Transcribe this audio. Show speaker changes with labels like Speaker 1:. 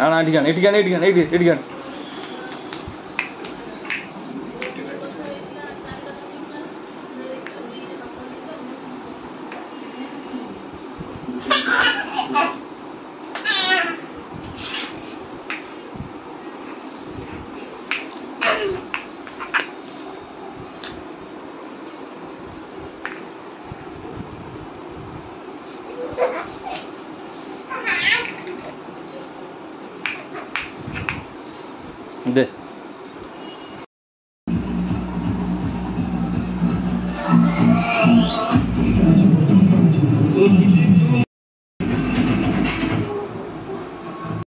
Speaker 1: நான் இடிக்கான் இடிக்கான் இடிக்கான் இடி இடிக்கான்
Speaker 2: Thank you.
Speaker 1: 对。